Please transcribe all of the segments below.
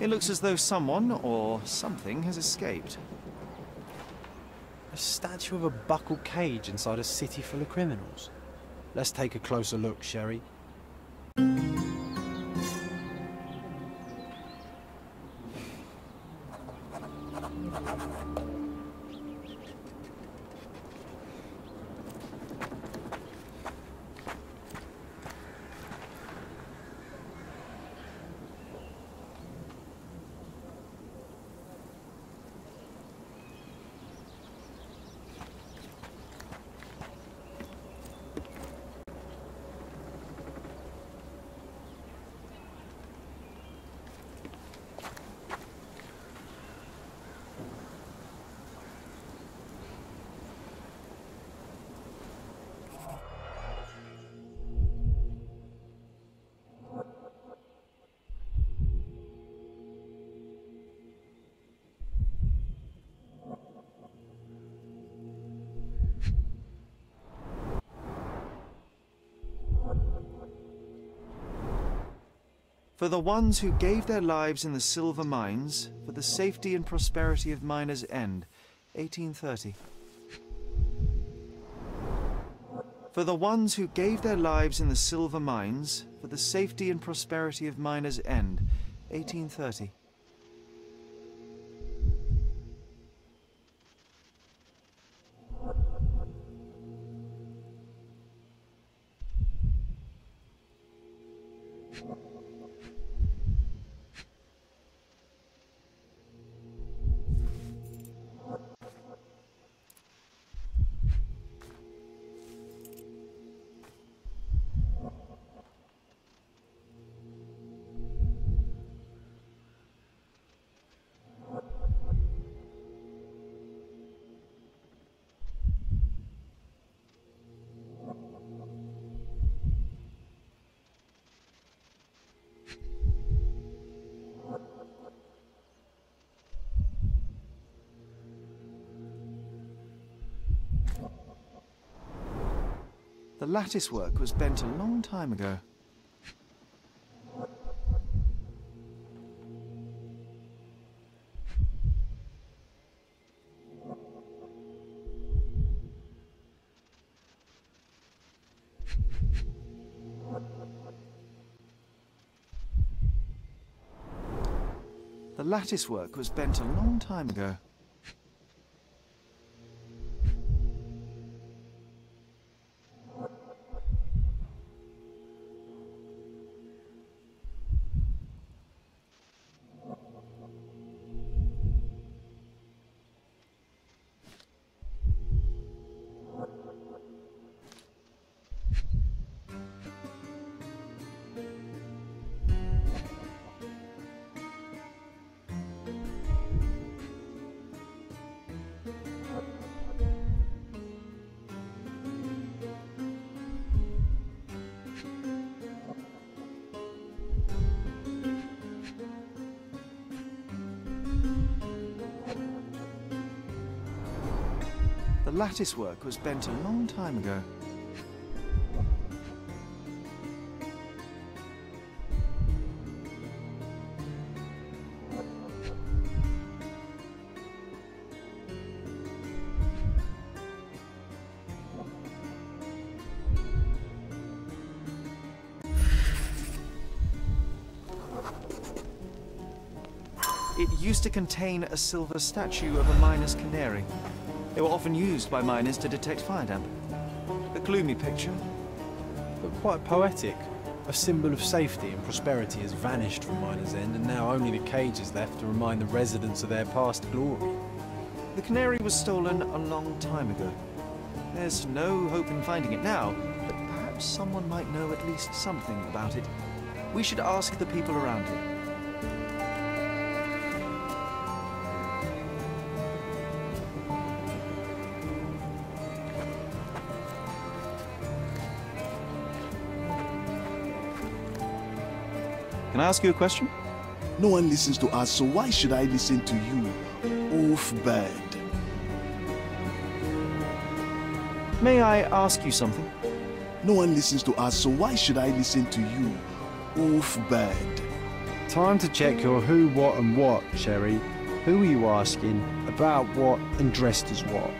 It looks as though someone or something has escaped. A statue of a buckled cage inside a city full of criminals. Let's take a closer look, Sherly. For the ones who gave their lives in the silver mines, for the safety and prosperity of Miners End, 1830. For the ones who gave their lives in the silver mines, for the safety and prosperity of Miners End, 1830. Lattice work was bent a long time ago. The lattice work was bent a long time ago. The lattice work was bent a long time ago. It used to contain a silver statue of a miner's canary. They were often used by miners to detect fire damp. A gloomy picture. But quite poetic. A symbol of safety and prosperity has vanished from Miner's End, and now only the cage is left to remind the residents of their past glory. The canary was stolen a long time ago. There's no hope in finding it now, but perhaps someone might know at least something about it. We should ask the people around here. Can I ask you a question? No one listens to us, so why should I listen to you? Oof, bad. May I ask you something? No one listens to us, so why should I listen to you? Oof, bad. Time to check your who, what, and what, Sherly. Who are you asking? About what and dressed as what?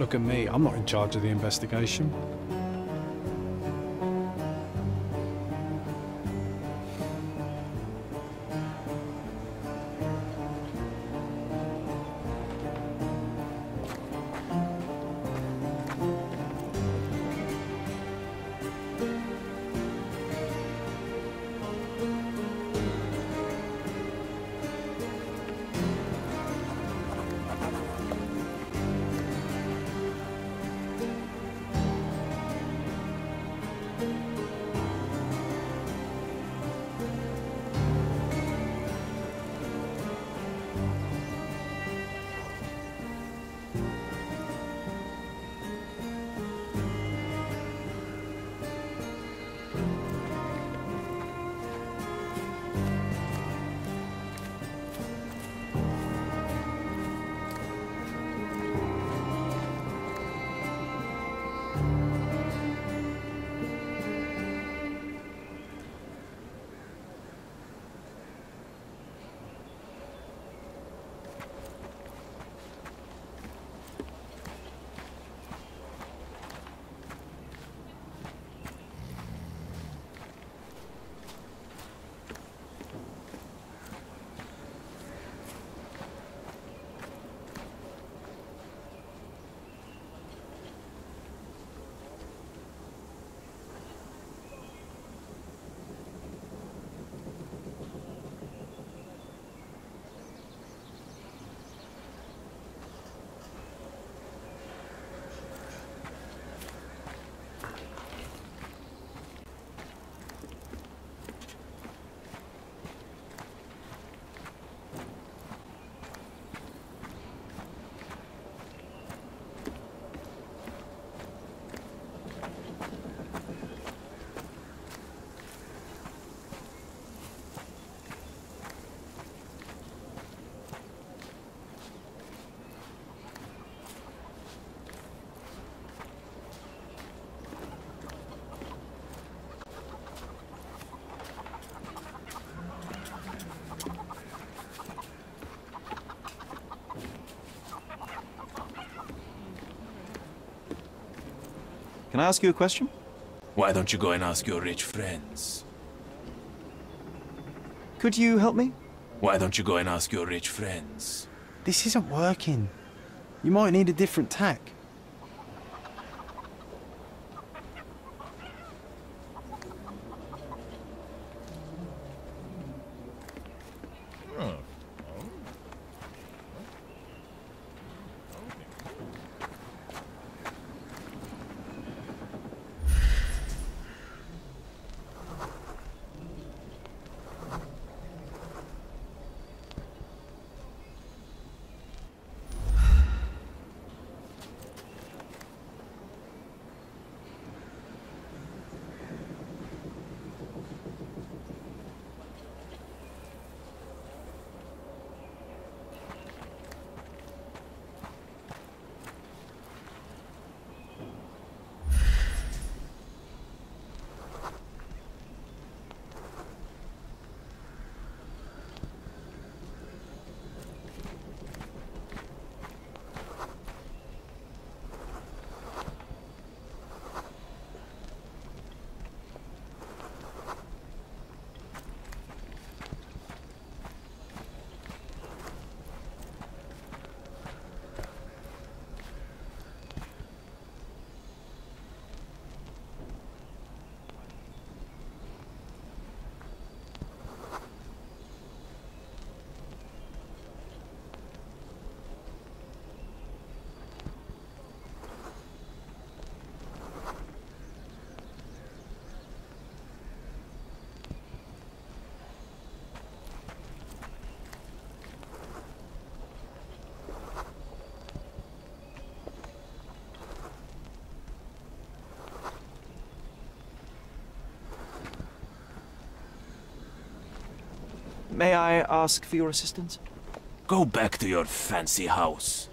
Look at me. I'm not in charge of the investigation. Can I ask you a question? Why don't you go and ask your rich friends? Could you help me? Why don't you go and ask your rich friends? This isn't working. You might need a different tack. May I ask for your assistance? Go back to your fancy house.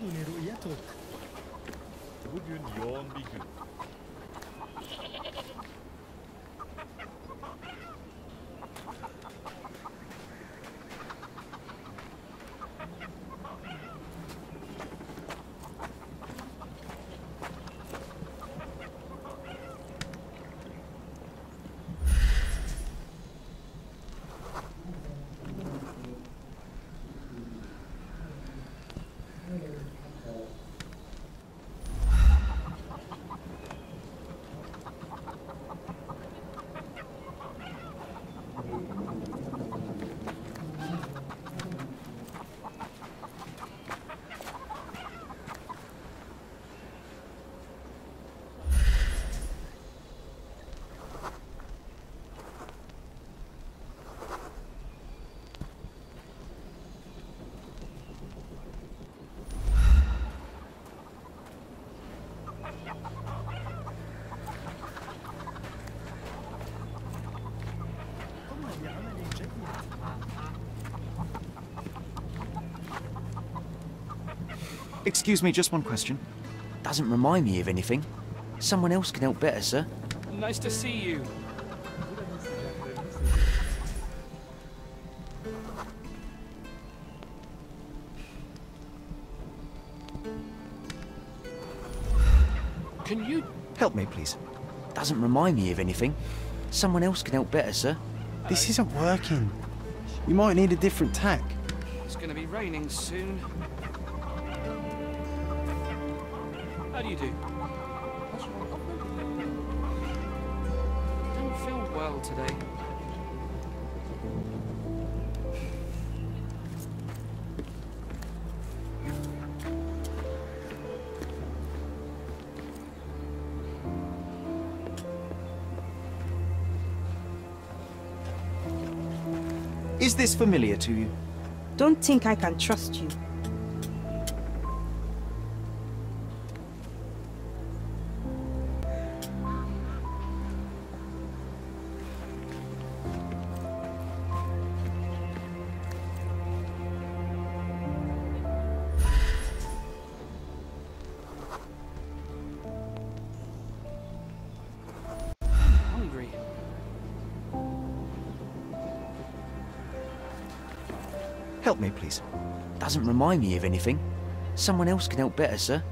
dinero y a todo. Bugün. Excuse me, just one question. Doesn't remind me of anything. Someone else can help better, sir. Nice to see you. Can you Help me, please. Doesn't remind me of anything. Someone else can help better, sir. This isn't working. You might need a different tack. It's going to be raining soon. How do you do? Don't feel well today. Is this familiar to you? Don't think I can trust you. Help me, please. Doesn't remind me of anything. Someone else can help better, sir.